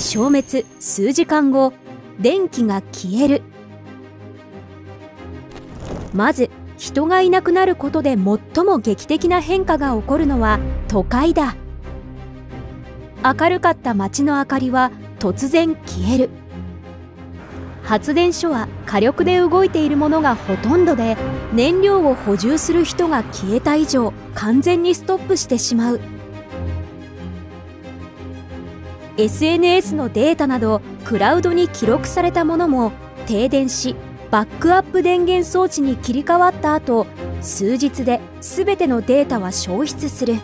消滅数時間後電気が消える。まず人がいなくなることで最も劇的な変化が起こるのは都会だ。明るかった街の明かりは突然消える。発電所は火力で動いているものがほとんどで燃料を補充する人が消えた以上完全にストップしてしまう。SNS のデータなどクラウドに記録されたものも停電しバックアップ電源装置に切り替わった後数日で全てのデータは消失する。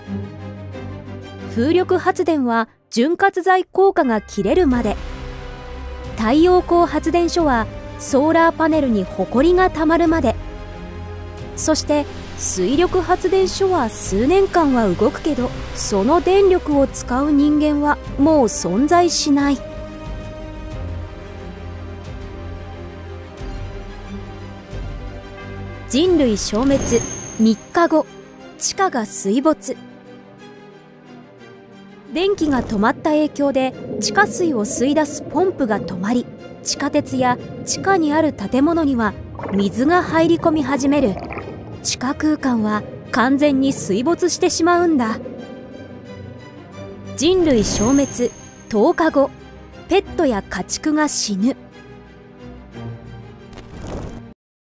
風力発電は潤滑剤効果が切れるまで。太陽光発電所はソーラーパネルにホコリがたまるまで。そして水力発電所は数年間は動くけどその電力を使う人間はもう存在しない。人類消滅3日後地下が水没。電気が止まった影響で地下水を吸い出すポンプが止まり地下鉄や地下にある建物には水が入り込み始める。地下空間は完全に水没してしまうんだ。人類消滅10日後ペットや家畜が死ぬ。